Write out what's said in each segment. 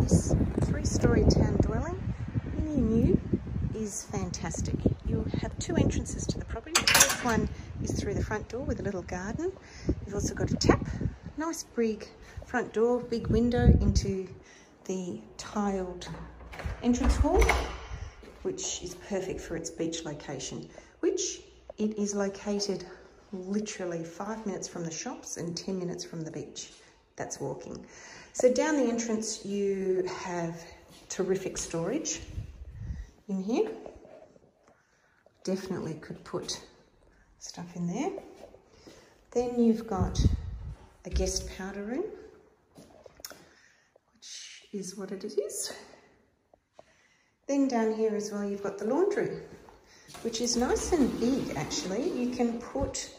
This three-storey town dwelling near new is fantastic. You'll have two entrances to the property. The first one is through the front door with a little garden. You've also got a tap, nice big front door, big window into the tiled entrance hall, which is perfect for its beach location, which it is located literally five minutes from the shops and 10 minutes from the beach. That's walking. So down the entrance, you have terrific storage in here. Definitely could put stuff in there. Then you've got a guest powder room, which is what it is. Then down here as well, you've got the laundry, which is nice and big actually. You can put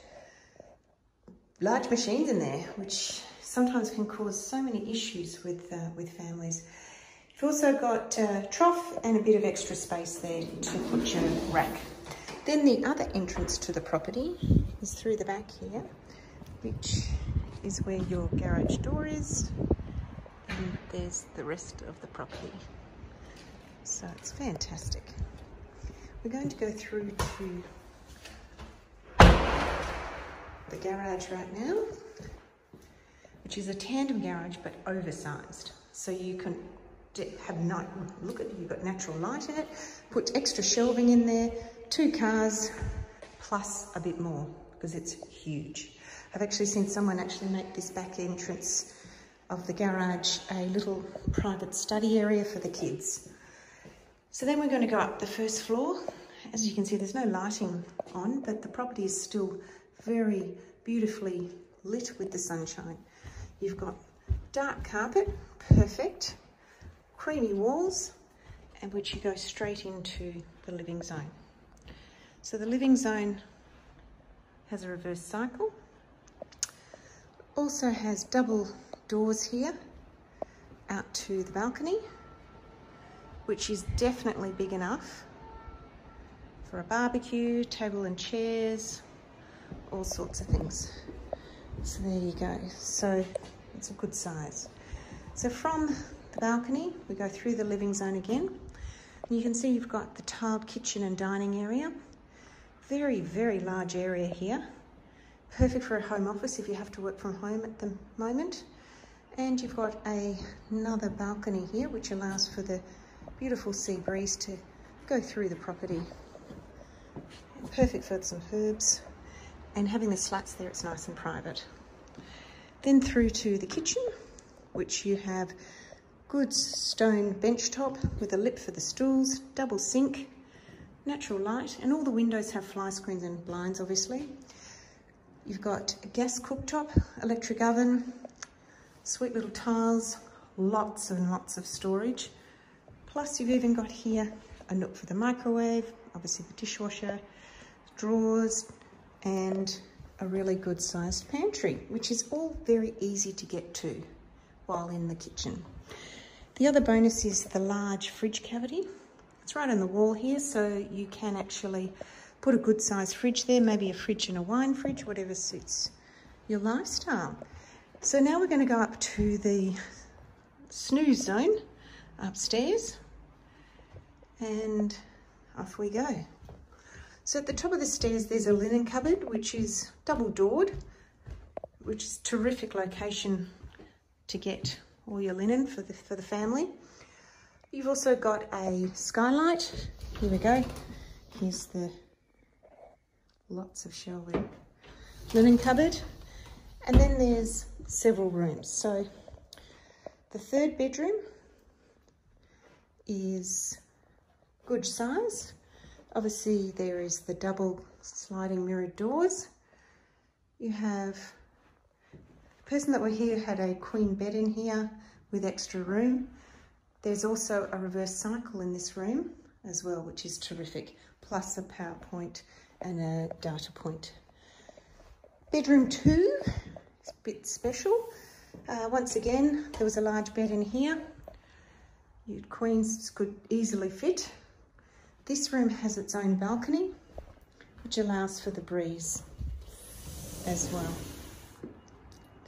large machines in there, which sometimes can cause so many issues with, uh, with families. You've also got a trough and a bit of extra space there to put your rack. Then the other entrance to the property is through the back here, which is where your garage door is. And there's the rest of the property. So it's fantastic. We're going to go through to the garage right now, which is a tandem garage but oversized. So you can have night, look at, you've got natural light in it, put extra shelving in there, two cars, plus a bit more, because it's huge. I've actually seen someone actually make this back entrance of the garage a little private study area for the kids. So then we're going to go up the first floor. As you can see, there's no lighting on, but the property is still very beautifully lit with the sunshine. You've got dark carpet, perfect, creamy walls, and which you go straight into the living zone. So the living zone has a reverse cycle, also has double doors here out to the balcony, which is definitely big enough for a barbecue, table and chairs, all sorts of things. So there you go. So it's a good size. So from the balcony, we go through the living zone again. And you can see you've got the tiled kitchen and dining area. Very, very large area here. Perfect for a home office if you have to work from home at the moment. And you've got a, another balcony here, which allows for the beautiful sea breeze to go through the property. Perfect for some herbs and having the slats there, it's nice and private. Then through to the kitchen, which you have good stone bench top with a lip for the stools, double sink, natural light, and all the windows have fly screens and blinds, obviously. You've got a gas cooktop, electric oven, sweet little tiles, lots and lots of storage. Plus you've even got here a nook for the microwave, obviously the dishwasher, drawers, and a really good sized pantry, which is all very easy to get to while in the kitchen. The other bonus is the large fridge cavity. It's right on the wall here, so you can actually put a good sized fridge there, maybe a fridge and a wine fridge, whatever suits your lifestyle. So now we're going to go up to the snooze zone upstairs and off we go. So at the top of the stairs, there's a linen cupboard, which is double doored, which is terrific location to get all your linen for the, for the family. You've also got a skylight. Here we go. Here's the lots of shelving. Linen cupboard. And then there's several rooms. So the third bedroom is good size. Obviously there is the double sliding mirrored doors. You have, the person that were here had a queen bed in here with extra room. There's also a reverse cycle in this room as well, which is terrific, plus a power point and a data point. Bedroom two is a bit special. Uh, once again, there was a large bed in here. You queens could easily fit. This room has its own balcony, which allows for the breeze as well.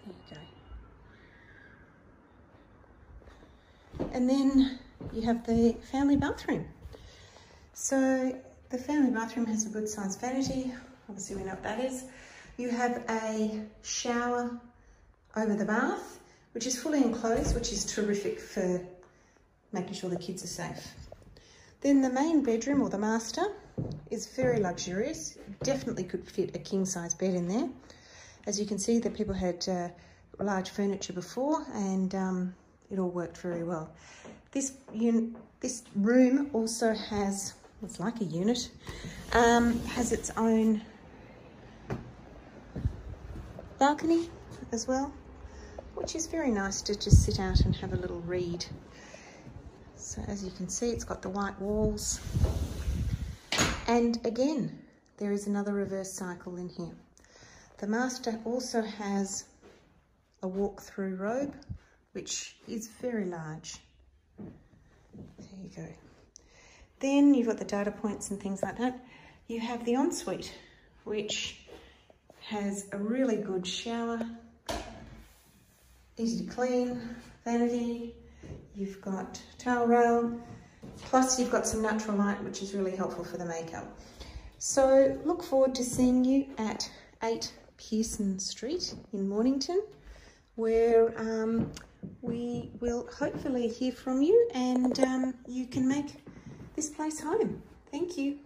There you go. And then you have the family bathroom. So the family bathroom has a good sized vanity. Obviously we know what that is. You have a shower over the bath, which is fully enclosed, which is terrific for making sure the kids are safe. Then the main bedroom or the master is very luxurious. Definitely could fit a king size bed in there. As you can see, the people had uh, large furniture before and um, it all worked very well. This, this room also has, it's like a unit, um, has its own balcony as well, which is very nice to just sit out and have a little read. So as you can see, it's got the white walls. And again, there is another reverse cycle in here. The master also has a walk-through robe, which is very large. There you go. Then you've got the data points and things like that. You have the ensuite, which has a really good shower, easy to clean, vanity, you've got towel rail, plus you've got some natural light, which is really helpful for the makeup. So look forward to seeing you at 8 Pearson Street in Mornington, where um, we will hopefully hear from you and um, you can make this place home. Thank you.